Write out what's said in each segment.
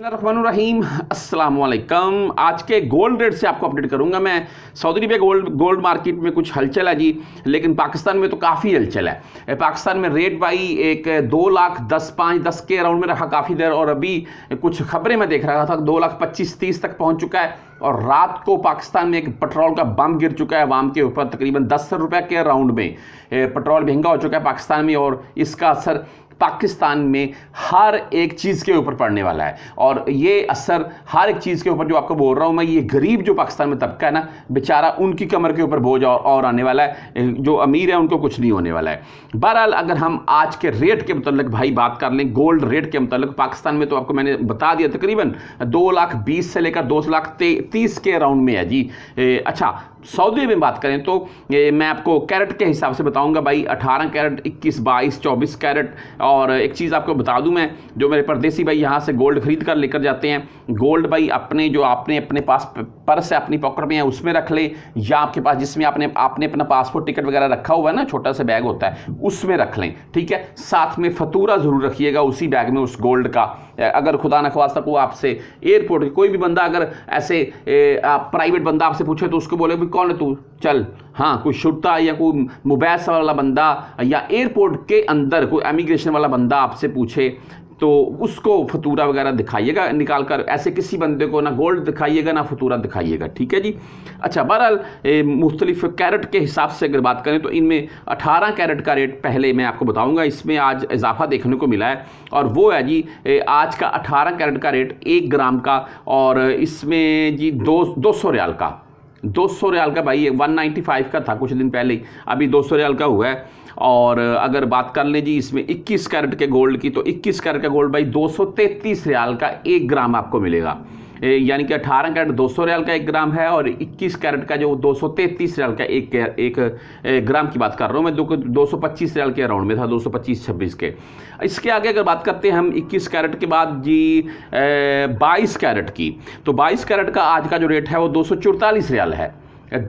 الرحمن الرحیم السلام علیکم آج کے گولڈ ریٹ سے آپ کو اپڈیٹ کروں گا میں. سعودی عربیہ گولڈ گولڈ مارکیٹ میں کچھ ہلچل ہے جی. لیکن پاکستان میں تو کافی ہلچل ہے. پاکستان میں ریٹ بائی ایک دو لاکھ دس پانچ دس کے اراؤنڈ میں رہا کافی دیر اور ابھی کچھ خبریں میں دیکھ رہا تھا دو لاکھ پچیس تیس تک پہنچ چکا ہے اور رات کو پاکستان میں ایک پٹرول کا بم گر چکا ہے عوام کے اوپر تقریباً دس روپے کے راؤنڈ میں. پٹرول مہنگا ہو چکا ہے پاکستان میں اور اس کا اثر پاکستان میں ہر ایک چیز کے اوپر پڑنے والا ہے۔ اور یہ اثر ہر ایک چیز کے اوپر جو آپ کو بول رہا ہوں میں، یہ غریب جو پاکستان میں طبقہ ہے نا، بیچارہ ان کی کمر کے اوپر بوجھ اور آنے والا ہے۔ جو امیر ہے ان کو کچھ نہیں ہونے والا ہے۔ بہرحال اگر ہم آج کے ریٹ کے متعلق بھائی بات کر لیں، گولڈ ریٹ کے متعلق، پاکستان میں تو آپ کو میں نے بتا دیا تقریباً دو لاکھ بیس سے لے کر دو لاکھ تیس کے اراؤنڈ میں ہے جی۔ اچھا سعودی میں بات کریں تو میں آپ کو کیرٹ کے حساب سے بتاؤں گا بھائی، اٹھارہ کیرٹ، اکیس، بائیس، چوبیس کیرٹ، اور ایک چیز آپ کو بتا دوں میں، جو میرے پردیسی بھائی یہاں سے گولڈ خرید کر لے کر جاتے ہیں، گولڈ بھائی اپنے جو آپ نے اپنے پاس پرس ہے، اپنی پاکٹ میں ہے، اس میں رکھ لے، یا آپ کے پاس جس میں آپ نے آپ نے اپنا پاسپورٹ ٹکٹ وغیرہ رکھا ہوا ہے نا، چھوٹا سا بیگ ہوتا ہے، اس میں رکھ لیں، ٹھیک ہے؟ ساتھ میں فطورہ ضرور رکھیے گا اسی بیگ میں، اس گولڈ کا۔ اگر خدا نخواستہ کو آپ سے ایئرپورٹ کوئی بھی بندہ اگر ایسے پرائیویٹ بندہ آپ سے پوچھے تو اس کو بولے کون ہے تو؟ چل ہاں کوئی شرطہ یا کوئی مبیس والا بندہ یا ایئرپورٹ کے اندر کوئی امیگریشن والا بندہ آپ سے پوچھے، تو اس کو فطورہ وغیرہ دکھائیے گا، نکال کر ایسے کسی بندے کو نہ گولڈ دکھائیے گا، نہ فطورہ دکھائیے گا، ٹھیک ہے جی؟ اچھا برحال مختلف کیرٹ کے حساب سے اگر بات کریں تو ان میں اٹھارہ کیرٹ کا ریٹ پہلے میں آپ کو بتاؤں گا، اس میں آج اضافہ دیکھنے کو ملا ہے، اور وہ ہے جی آج کا اٹھارہ کیرٹ کا ریٹ ایک گرام کا، اور اس میں جی دو دو سو ریال کا۔ دو سو ریال کا بھائی ون نائنٹی فائیو کا تھا کچھ دن پہلے ہی۔ ابھی دو سو ریال کا ہوا ہے۔ اور اگر بات کر لیں جی اس میں اکیس کیرٹ کے گولڈ کی، تو اکیس کیرٹ کا گولڈ بھائی، دو سو تینتیس ریال کا ایک گرام آپ کو ملے گا۔ یعنی کہ اٹھارہ کیرٹ دو سو ریال کا ایک گرام ہے اور اکیس کیرٹ کا جو دو سو تینتیس ریال کا ایک ایک گرام کی بات کر رہا ہوں میں، دو سو پچیس ریال کے اراؤنڈ میں تھا، دو سو پچیس چھبیس کے۔ اس کے آگے اگر بات کرتے ہیں ہم اکیس کیرٹ کے بعد جی بائیس کیرٹ کی۔ تو بائیس کیرٹ کا آج کا جو ریٹ ہے وہ دو سو چورتالیس ریال ہے۔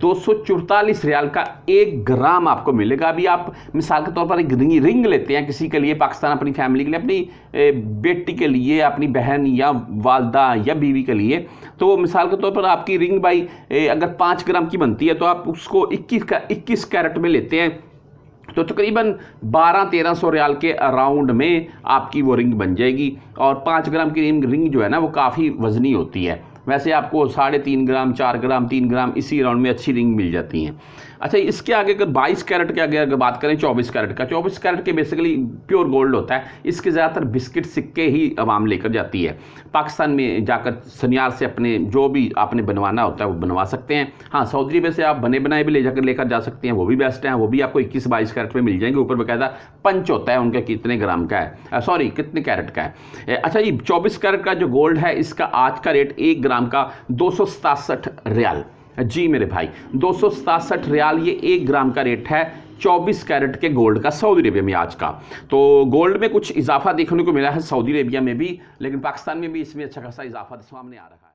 دو سو چورتالیس ریال کا ایک گرام آپ کو ملے گا۔ ابھی آپ مثال کے طور پر ایک رنگ لیتے ہیں کسی کے لیے، پاکستان اپنی فیملی کے لیے، اپنی بیٹی کے لیے، اپنی بہن یا والدہ یا بیوی کے لیے۔ تو وہ مثال کے طور پر آپ کی رنگ بائی اگر پانچ گرام کی بنتی ہے تو آپ اس کو اکیس کا، اکیس کیرٹ میں لیتے ہیں۔ تو تقریباً بارہ، تیرہ سو ریال کے اراؤنڈ میں آپ کی وہ رنگ بن جائے گی۔ اور پانچ گرام کی رنگ جو ہے نا، وہ کافی وزنی ہوتی ہے۔ ویسے آپ کو ساڑھے تین گرام، چار گرام، تین گرام اسی راؤنڈ میں اچھی رنگ مل جاتی ہیں۔ اچھا اس کے آگے اگر بائیس کیرٹ کے آگے اگر بات کریں، چوبیس کیرٹ کا، چوبیس کیرٹ کے بیسیکلی پیور گولڈ ہوتا ہے۔ اس کے زیادہ تر بسکٹ سکے ہی عوام لے کر جاتی ہے۔ پاکستان میں جا کر سنیار سے اپنے جو بھی آپ نے بنوانا ہوتا ہے، وہ بنوا سکتے ہیں۔ ہاں سعودی میں سے آپ بنے بنائے بھی لے جا کر، لے کر جا سکتے ہیں۔ وہ بھی بیسٹ ہیں، وہ بھی آپ کو اکیس بائیس کیرٹ میں مل جائیں گے۔ اوپر باقاعدہ پنچ ہوتا ہے ان کا کتنے گرام کا ہے۔ سوری، کتنے کیرٹ کا ہے۔ اچھا یہ چوبیس کیرٹ کا جو گولڈ ہے، اس کا آج کا ریٹ ایک گرام گرام کا دو سو ستاسٹھ ریال۔ جی میرے بھائی، دو سو ستاسٹھ ریال یہ ایک گرام کا ریٹ ہے چوبیس کیرٹ کے گولڈ کا سعودی ریبیا میں آج کا۔ تو گولڈ میں کچھ اضافہ دیکھنے کو ملا ہے سعودی ریبیا میں بھی، لیکن پاکستان میں بھی اس میں اچھا خاصا اضافہ سامنے آ رہا ہے۔